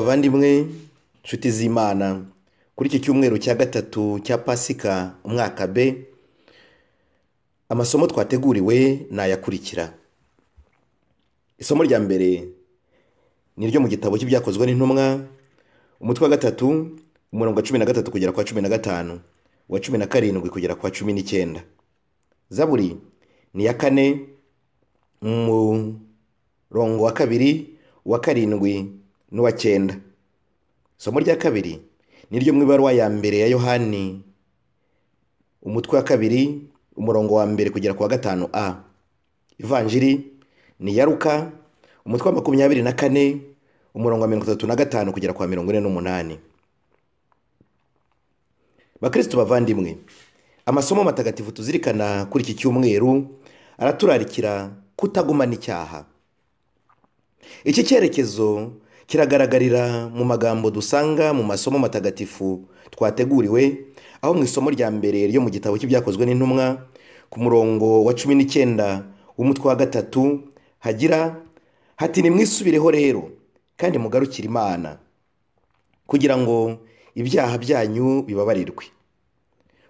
bavandimwe inshuti z'imana. Kuri iki cyumweru cya gatatu cya pasika umwaka b amasomo twateguriwe ni ayakurikira isomo rya mbere ni iryo mu gitabo cy'ibyakozwe n'intumwa umutwe wa gatatu umurongo wa cumi na gatatu kugera kwa cumi na gatanu uwa cumi na karindwi kugera kwa cumi n'icyenda. Zaburi ni iya kane umurongo wa kabiri uwa karindwi n'uwa cyenda isomo rya kabiri ni ryo mu ibaruwa ya mbere ya yohani. Umutwe wa kabiri umurongo wa mbere kugera ku wa gatanu a. Ivanjiri ni iya ruka umutwe wa makumyabiri na kane umurongo wa mirongo itatu na gatanu kugera kwa mirongo ine n'umunani. Bakristo bavandimwe amasomo matagatifu tuzirikana kuri iki cyumweru araturarikira kutagumana icyaha. Iki cyerekezo kiragaragarira mu magambo dusanga mu masomo matagatifu twateguriwe aho mu isomo rya mbere ryo mu gitabo cy'ibyakozwe n'intumwa ku murongo wa cumi n'icyenda w'umutwe wa gatatu hagira hati nimwisubireho rero kandi mugarukire imana kugira ngo ibyaha byanyu bibabarirwe.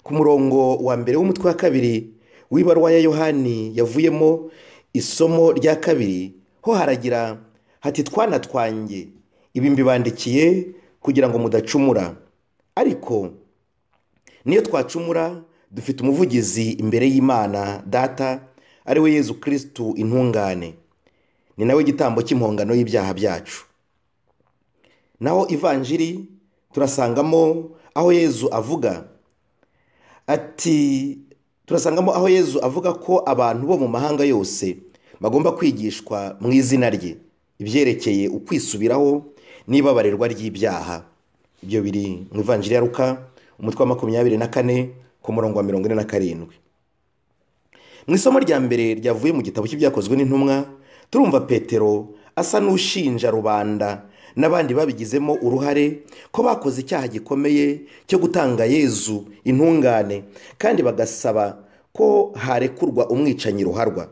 Ku murongo wa mbere w'umutwe wa kabiri w'ibaruwa ya yohani yavuyemo isomo rya kabiri ho haragira hati twana twanjye. Ibi mbibandikiye kugira ngo mudacumura. Ariko niyo twacumura dufite umuvugizi imbere y'imana data ari we yezu kirisitu intungane. Ni nawe gitambo cy'impongano y'ibyaha byacu. Naho ivanjiri turasangamo aho yezu avuga. Ati turasangamo aho yezu avuga ko abantu bo mu mahanga yose bagomba kwigishwa mu izina rye. Ibyerekeye ukwisubiraho n'ibabarirwa ry'ibyaha. Ibyo biri mu ivanjiri ya ruka umutwe wa makumyabiri na kane ku murongo wa mirongo ine na karindwi. Mu isomo rya mbere ryavuye mu gitabo cy'ibyakozwe n'intumwa turumva petero asa n'ushinja rubanda n'abandi babigizemo uruhare ko bakoze icyaha gikomeye cyo gutanga yezu intungane kandi bagasaba ko harekurwa umwicanyi ruharwa.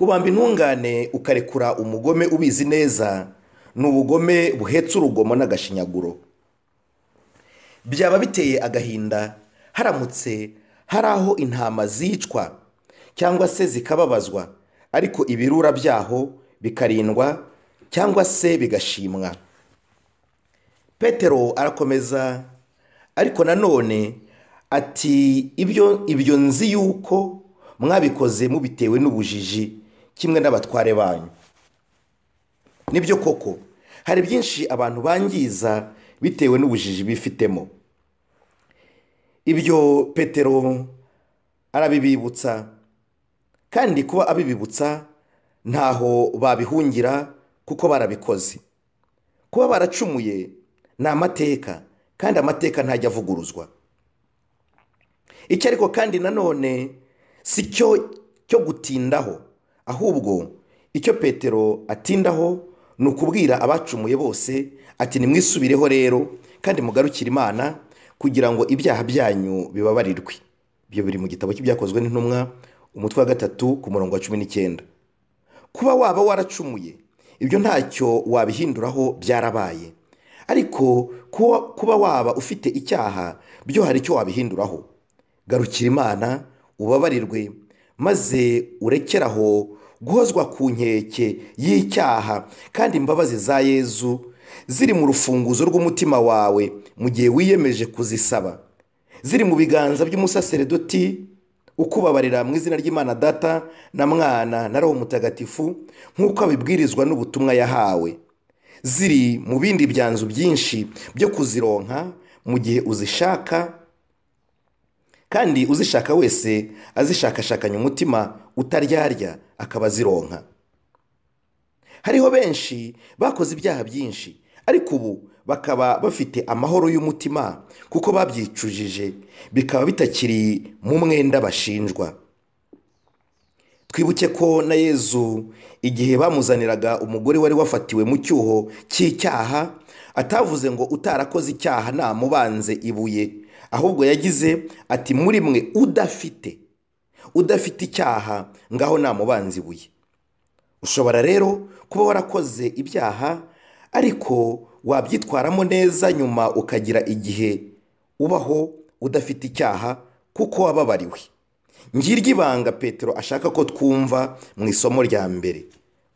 Kubamba intungane ukarekura umugome ubizi neza ni ubugome buhetse urugomo n'agashinyaguro. Byaba biteye agahinda haramutse hari aho intama zicwa cyangwa se zikababazwa ariko ibirura byaho bikarindwa cyangwa se bigashimwa. Petero arakomeza ariko nanone ati ibyo ibyo nzi yuko mwabikoze mubitewe n'ubujiji. Kimwe n'abatware banyu. Nibyo koko hari byinshi abantu bangiza bitewe n'ubujiji bifitemo. Ibyo petero arabibibutsa kandi kuba abibibutsa ntaho babihungira kuko barabikoze. Kuba baracumuye ni amateka kandi amateka ntajya avuguruzwa. Icyo ariko kandi nanone si cyo cyo gutindaho. Ahubwo icyo petero atindaho ni ukubwira abacumuye bose ati nimwisubireho rero kandi mugarukire imana kugira ngo ibyaha byanyu bibabarirwe. Ibyo biri mu gitabo cy'ibyakozwe n'intumwa umutwe wa gatatu ku murongo wa cumi n'icyenda. Kuba waba waracumuye ibyo ntacyo wabihinduraho byarabaye. Ariko kuba waba ufite icyaha byo hari icyo wabihinduraho. Garukira imana ubabarirwe maze urekeraho guhozwa ku nkeke y'icyaha kandi imbabazi za yezu ziri mu rufunguzo rw'umutima wawe mu gihe wiyemeje kuzisaba. Ziri mu biganza by'umusaseredoti ukubabarira mu izina ry'imana data na mwana na roho mutagatifu nk'uko abibwirizwa n'ubutumwa yahawe. Ziri mu bindi byanzu byinshi byo kuzironka mu gihe uzishaka kandi uzishaka wese azishakashakanya umutima utaryarya akaba azironka. Hariho benshi bakoze ibyaha byinshi ariko ubu bakaba bafite amahoro y'umutima kuko babyicujije bikaba bitakiri mu mwenda bashinjwa. Twibuke ko na yezu igihe bamuzaniraga umugore wari wafatiwe mu cyuho cy'icyaha atavuze ngo utarakoze icyaha namubanze ibuye. Ahubwo yagize ati muri mwe udafite udafite icyaha ngaho namubanze ibuye ushobora rero kuba warakoze ibyaha ariko wabyitwaramo neza nyuma ukagira igihe ubaho udafite icyaha kuko wababariwe. Ngiryo ibanga petero ashaka ko twumva mu isomo rya mbere.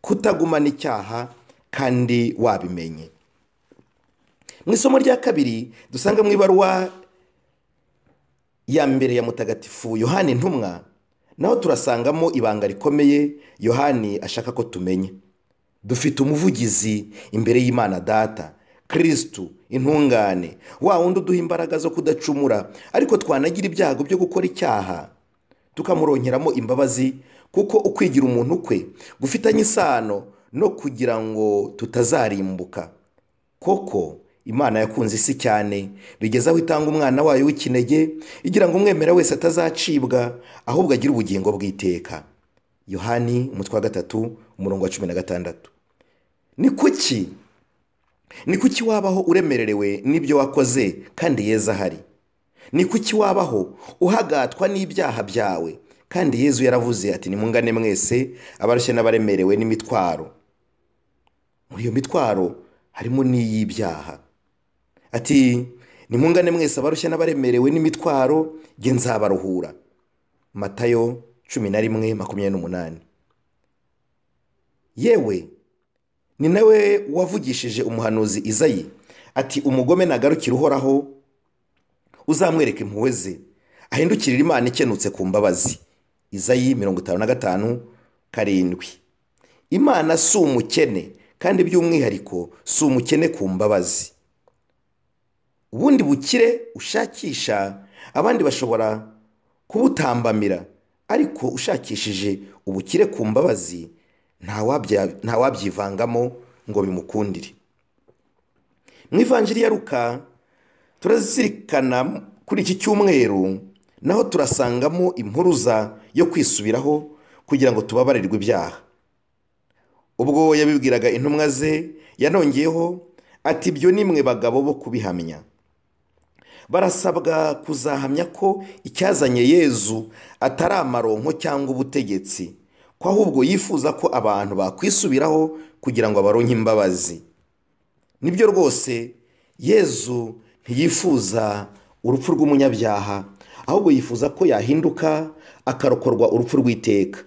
Kutagumana icyaha kandi wabimenye. Mu isomo rya kabiri dusanga mu ibaruwa ya mbere ya mutagatifu yohani intumwa naho turasangamo ibanga rikomeye yohani ashaka ko tumenya. Dufite umuvugizi imbere y'imana data kirisitu intungane wa wundi uduha imbaraga zo kudacumura ariko twanagira ibyago byo gukora icyaha. Tukamuronkeramo imbabazi kuko ukwigira umuntu kwe gufitanye isano no kugira ngo tutazarimbuka koko imana yakunze isi cyane. Bigeze aho itanga umwana wayo w'ikinege igira ngo umwemera wese atazacibwa ahubwo agire ubugingo bw'iteka. Yohani umutwe wa gatatu umurongo wa cumi na gatandatu. Ni kuki? Ni kuki wabaho uremererewe n'ibyo wakoze kandi yeza ahari? Ni kuki wabaho uhagatwa n'ibyaha byawe kandi yezu yaravuze ati nimungane mwese abarushye n'abaremerewe n'imitwaro. Muri iyo mitwaro harimo n'iy'ibyaha. Ati nimungane mwese abarushye n'abaremerewe n'imitwaro nge nzabaruhura. Matayo cumi na rimwe makumyabiri n'umunani. Yewe ni nawe wavugishije umuhanuzi izayi ati umugome nagarukira uhoraho uzamwereka impuhwe ze ahindukirira imana ikenutse ku mbabazi. Izayi mirongo itanu na gatanu karindwi. Imana si umukene kandi by'umwihariko si umukene ku mbabazi. Ubundi bukire ushakisha abandi bashobora kubutambamira. Ariko ushakishije ubukire ku mbabazi ntawabyivangamo ngo bimukundire. Mu ivanjiri ya ruka turazirikana kuri iki cyumweru naho turasangamo impuruza yo kwisubiraho kugira ngo tubabarirwe ibyaha. Ubwo yabibwiraga intumwa ze yanongeyeho ati ibyo ni mwe bagabo bo kubihamya. Barasabwa kuzahamya ko icyazanye yezu atari amaronko cyangwa ubutegetsi ko ahubwo yifuza ko abantu bakwisubiraho kugira ngo abaronke imbabazi. Nibyo rwose yezu ntiyifuza urupfu rw'umunyabyaha ahubwo yifuza ko yahinduka akarokorwa urupfu rw'iteka.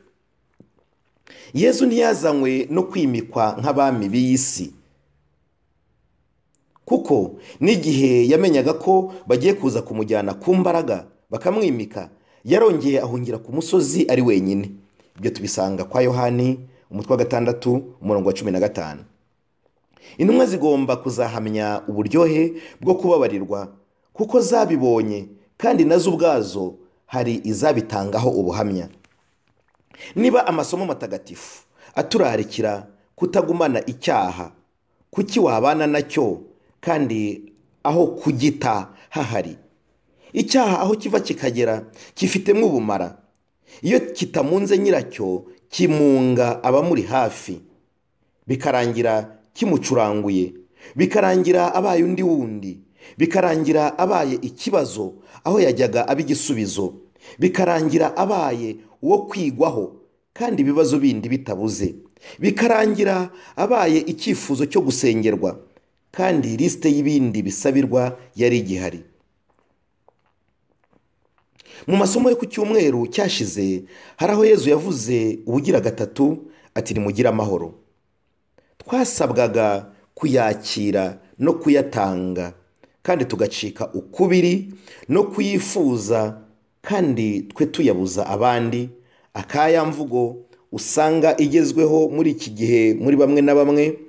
Yezu ntiyazanywe no kwimikwa nk'abami b'iyi si kuko n'igihe yamenyaga ko bagiye kuza kumujyana ku mbaraga bakamwimika yarongeye ahungira ku musozi ari wenyine. Ibyo tubisanga kwa yohani umutwe wa gatandatu umurongo wa cumi na gatanu. Intumwa zigomba kuzahamya uburyohe bwo kubabarirwa kuko zabibonye kandi na zo ubwazo hari izabitangaho ubuhamya. Niba amasomo matagatifu aturarikira kutagumana icyaha kuki wabana na cyo kandi aho kugita hahari. Icyaha aho kiva kikagera gifitemo ubumara. Iyo kitamunze nyiracyo kimunga abamuri hafi. Bikarangira kimucuranguye. Bikarangira abaye undi wundi. Bikarangira abaye ikibazo aho yajyaga aba igisubizo. Bikarangira abaye uwo kwigwaho kandi ibibazo bindi bitabuze. Bikarangira abaye icyifuzo cyo gusengerwa. Kandi lisite y'ibindi bisabirwa yari igihari. Mu masomo yo ku cyumweru cyashize hari aho yezu yavuze ubugira gatatu ati nimugire amahoro. Twasabwaga kuyakira no kuyatanga kandi tugacika ukubiri no kuyifuza kandi twe tuyabuza abandi. Akaya mvugo usanga igezweho muri iki gihe muri bamwe na bamwe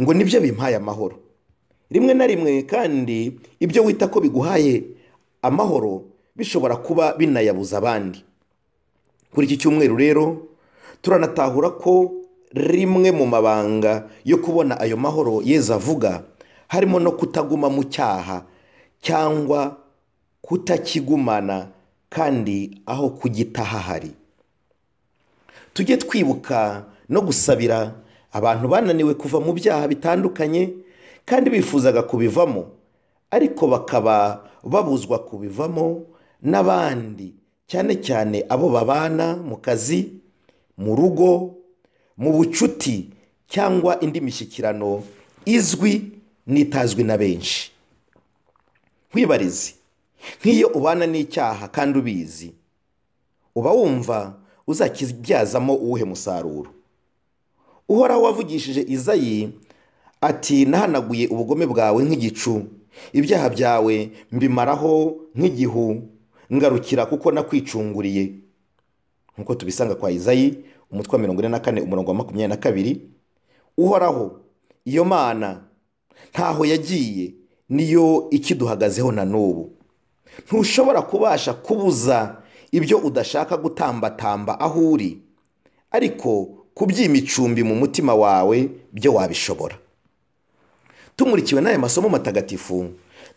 ngo ni byo bimpaye amahoro. Rimwe na rimwe kandi ibyo wita ko biguhaye amahoro bishobora kuba binayabuza abandi. Kuri iki cyumweru rero turanatahura ko rimwe mu mabanga yo kubona ayo mahoro yeza avuga harimo no kutaguma mu cyaha cyangwa kutakigumana kandi aho kugita hahari tujye twibuka no gusabira abantu bananiwe kuva mu byaha bitandukanye kandi bifuzaga kubivamo ariko bakaba babuzwa kubivamo n'abandi cyane cyane abo babana mu kazi mu rugo mu bucuti cyangwa indi mishyikirano izwi n'itazwi na benshi. Nkwibarize nk'iyo ubana n'icyaha kandi ubizi uba wumva uzakibyazamo uwuhe musaruro? Uhoraho wavugishije izayi ati nahanaguye ubugome bwawe nk'igicu. Ibyaha byawe mbimaraho nk'igihu. Ngarukira kuko nakwicunguriye. Nk'uko tubisanga kwa izayi umutwe wa mirongo ine na kane umurongo wa makumyabiri na kabiri. Uhoraho iyo mana ntaho yagiye niyo ikiduhagazeho na n'ubu. Ntushobora kubasha kubuza ibyo udashaka gutambatamba aho uri ariko kubyima icumbi mu mutima wawe byo wabishobora. Tumurikiwe n'aya masomo matagatifu.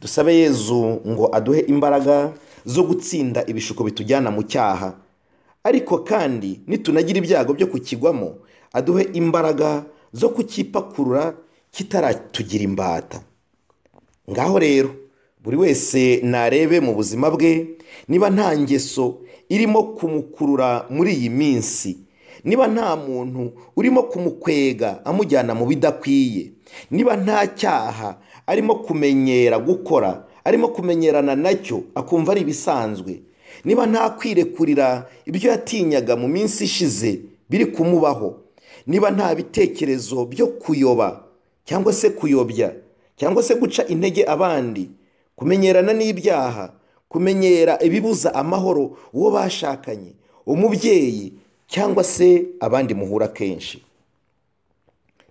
Dusabe yezu ngo aduhe imbaraga zo gutsinda ibishuko bitujyana mu cyaha. Ariko kandi nitunagira ibyago byo kukigwamo aduhe imbaraga zo kucyipakurura kitaratugira imbata. Ngaho rero buri wese narebe mu buzima bwe niba nta ngeso irimo kumukurura muri iyi minsi. Niba nta muntu urimo kumukwega amujyana mu bidakwiye. Niba nta cyaha arimo kumenyera gukora arimo kumenyerana na cyo akumva ari ibisanzwe. Niba nta kwirekurira ibyo yatinyaga mu minsi ishize biri kumubaho. Niba nta bitekerezo byo kuyoba cyangwa se kuyobya cyangwa se guca intege abandi kumenyerana n'ibyaha kumenyera ibibuza amahoro uwo bashakanye umubyeyi cyangwa se abandi muhura kenshi.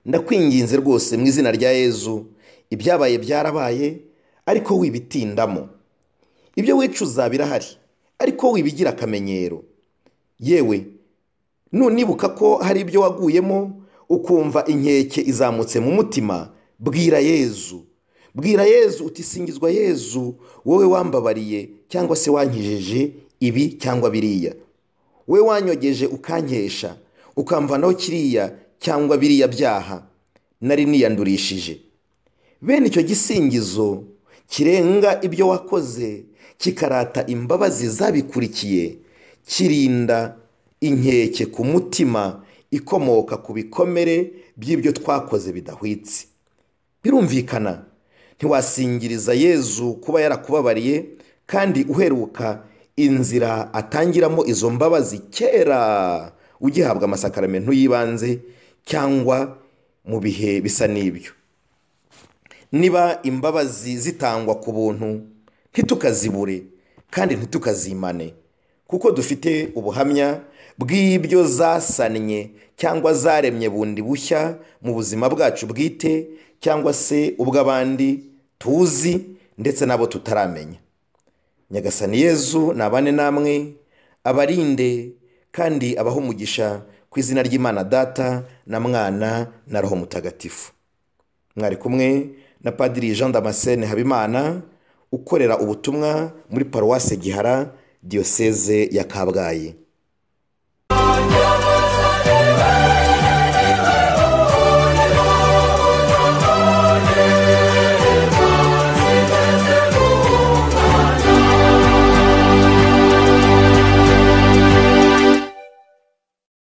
Ndakwinginze rwose mu izina rya yezu ibyabaye byarabaye ariko wibitindamo. Ibyo wicuza birahari ariko wibigira akamenyero. Yewe nunibuka ko hari ibyo waguyemo ukumva inkeke izamutse mu mutima bwira yezu bwira yezu utisingizwa yezu wowe wambabariye cyangwa se wankijije ibi cyangwa biriya. We wanyogeje ukankesha ukamvanaho kiriya cyangwa biriya byaha nari niyandurishije. Bene icyo gisingizo kirenga ibyo wakoze kikarata imbabazi zabikurikiye kirinda inkeke ku mutima ikomoka ku bikomere by'ibyo twakoze bidahwitse. Birumvikana ntiwasingiriza yezu kuba yarakubabariye kandi uheruka inzira atangiramo izo mbabazi kera ugihabwa amasakaramentu y'ibanze cyangwa mu bihe bisa n'ibyo. Niba imbabazi zitangwa ku buntu ntitukazibure kandi ntitukazimane kuko dufite ubuhamya bw'ibyo zasannye cyangwa zaremye bundi bushya mu buzima bwacu bwite cyangwa se ubw'abandi tuzi ndetse n'abo tutaramenya. Nyagasani yezu nabane namwe abarinde kandi abaho umugisha ku izina ry'imana data na mwana na roho mutagatifu. Mwari kumwe na padiri jean damascene habimana ukorera ubutumwa muri paruwase gihara diyoseze ya kabgayi.